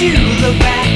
you look back?